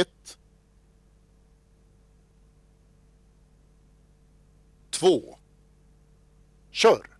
ett. Två. Kör!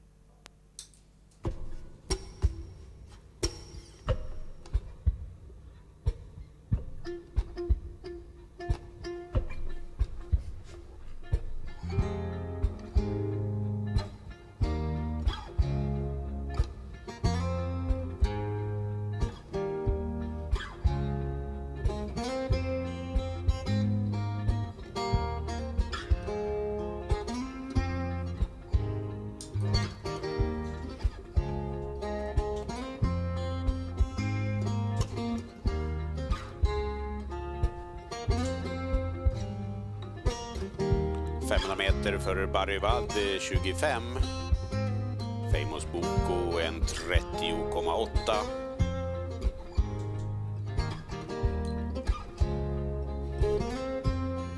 500 meter för Barry Wadd eh, 25. Famous Boko en 30,8.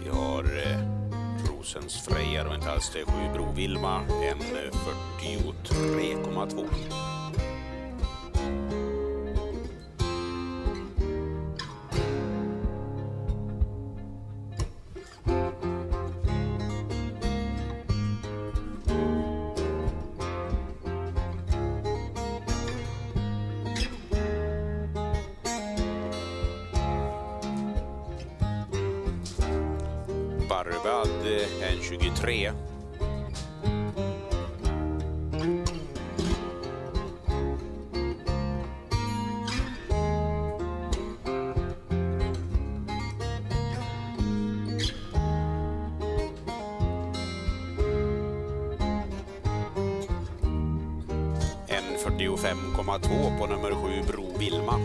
Vi har eh, Rosens Freja och en Taste 7 Bro Vilma en eh, 43,2. Varvad eh, en 23. En 45,2 på nummer 7 Bro Vilma.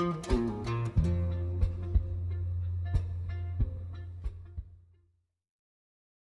Mm-hmm.